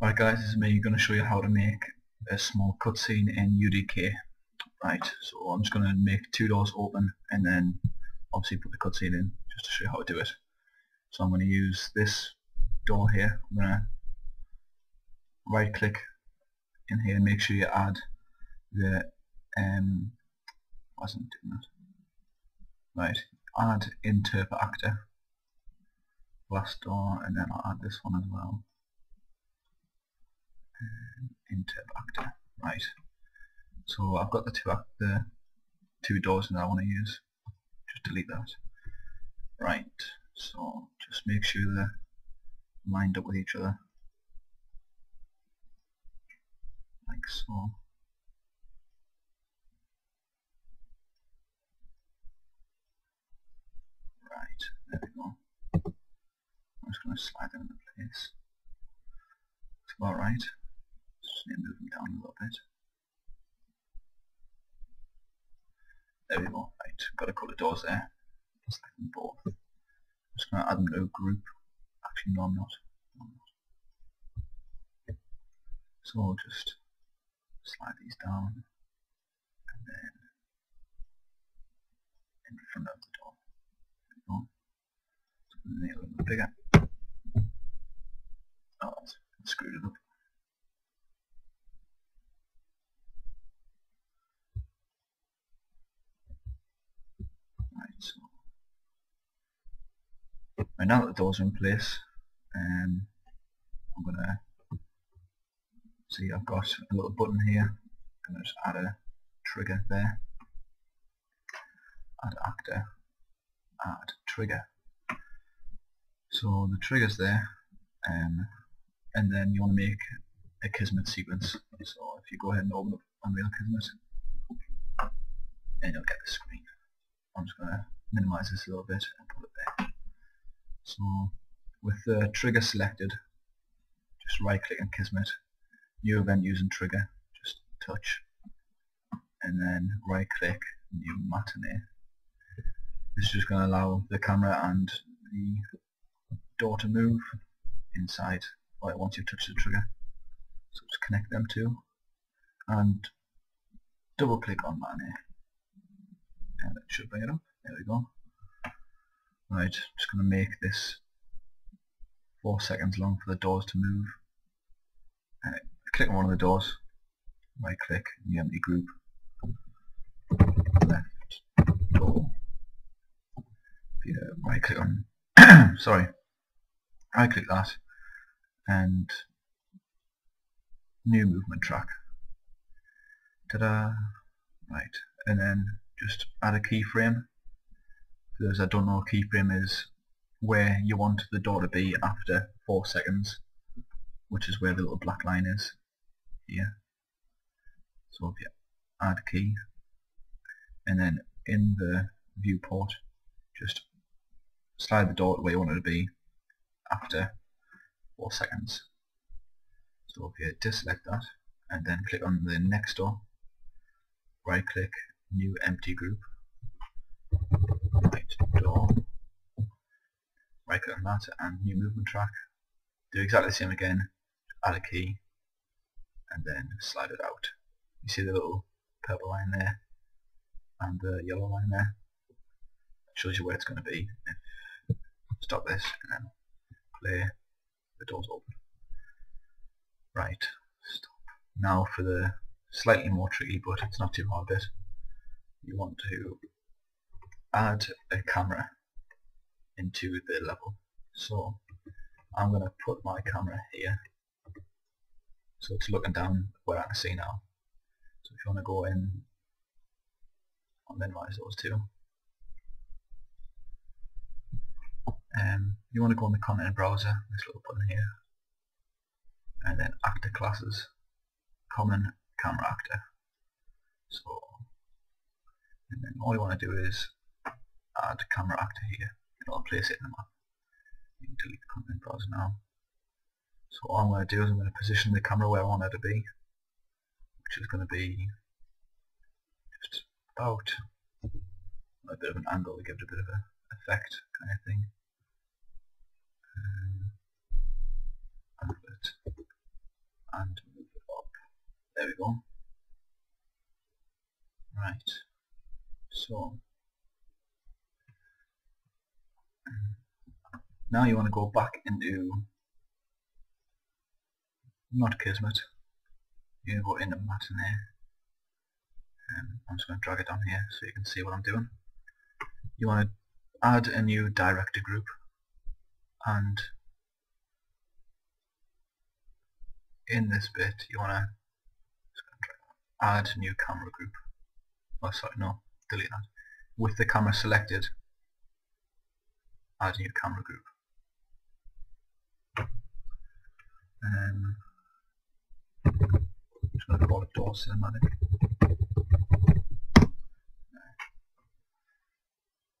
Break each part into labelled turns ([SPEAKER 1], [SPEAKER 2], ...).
[SPEAKER 1] Right guys, this is me going to show you how to make a small cutscene in UDK. Right, so I'm just going to make two doors open and then obviously put the cutscene in just to show you how to do it. So I'm going to use this door here. I'm going to right click in here and make sure you add the um wasn't doing that. Right, add InterpActor last door and then I'll add this one as well into actor. Right. So I've got the two the two doors that I want to use. Just delete that. Right. So just make sure they're lined up with each other. Like so. Right, there we go. I'm just going to slide them into place. It's about right. Just to move them down a little bit. There we go. Right, got a couple of doors there. Select them both. I'm just going to add them to a group. Actually, no, I'm not. No, I'm not. So I'll just slide these down and then in front of the door. There we go. So bigger. Oh, I screwed it up. Right, so right now that the doors are in place, um, I'm gonna see I've got a little button here. I'm gonna just add a trigger there. Add actor. Add trigger. So the trigger's there, um, and then you want to make a Kismet sequence. So if you go ahead and open up Unreal Kismet, and you'll get the screen. I'm just going to minimize this a little bit and put it there. So with the trigger selected, just right click on Kismet, new event using trigger, just touch, and then right click new matinee. This is just going to allow the camera and the door to move inside right, once you've touched the trigger. So just connect them two and double click on matinee and it should bring it up. There we go. Right, just going to make this 4 seconds long for the doors to move. Uh, click on one of the doors, right click in the empty group, left door, yeah, right click on, sorry, right click that and new movement track. Ta-da! Right, and then just add a keyframe. For those that don't know, keyframe is where you want the door to be after 4 seconds, which is where the little black line is here. So if you add key, and then in the viewport, just slide the door to where you want it to be after 4 seconds. So if you deselect that, and then click on the next door, right click new empty group, right door, right click on that and new movement track. Do exactly the same again, add a key and then slide it out. You see the little purple line there and the yellow line there. It shows you where it's going to be. Stop this and then play, the door's open. Right, stop. Now for the slightly more tricky but it's not too hard bit you want to add a camera into the level. So I'm going to put my camera here. So it's looking down where I can see now. So if you want to go in, I'll minimize those two. Um, you want to go in the content browser, this little button here, and then actor classes, common camera actor. So and then all you want to do is add camera actor here and I'll place it in the map. You can delete the content browser now. So all I'm going to do is I'm going to position the camera where I want it to be, which is going to be just about a bit of an angle to give it a bit of an effect kind of thing. Um, and move it up. There we go. Right. So now you want to go back into not Kismet. You go into Matinee. Um, I'm just going to drag it down here so you can see what I'm doing. You want to add a new director group and in this bit you want to add new camera group oh sorry no delete that with the camera selected add new camera group um, I'm just going to call it door cinematic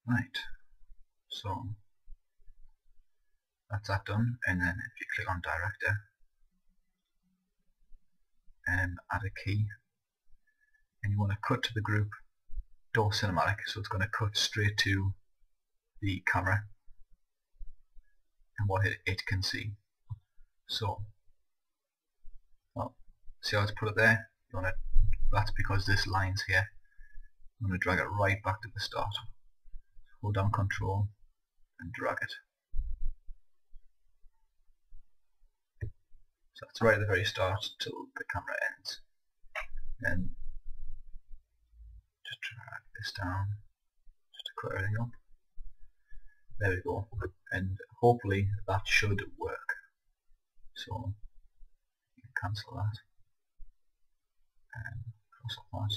[SPEAKER 1] right. So that's that done and then if you click on director and add a key and you want to cut to the group door cinematic so it's going to cut straight to the camera and what it, it can see so well, see how it's put it there you want to, that's because this line's here I'm going to drag it right back to the start hold down control and drag it So it's right at the very start till the camera ends. And just drag this down just to clear everything up. There we go. And hopefully that should work. So you can cancel that and cross off that.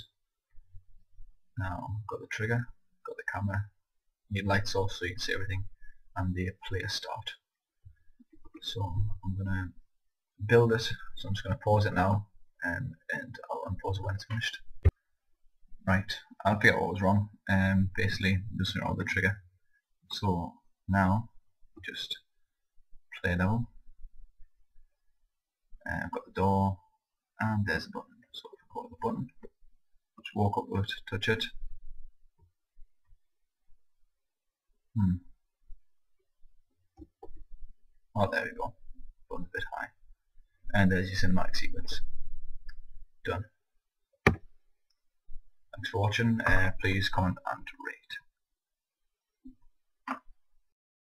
[SPEAKER 1] Now got the trigger, got the camera, need lights off so you can see everything and the player start. So I'm gonna build it so I'm just going to pause it now um, and I'll unpause it when it's finished right I'll figure out what was wrong um, basically just wrong the trigger so now just play level uh, I've got the door and there's a button so if I go to the button just walk up it, touch it hmm oh there we go button's a bit high and there's your cinematic sequence. Done. Thanks for watching. Uh, please comment and rate.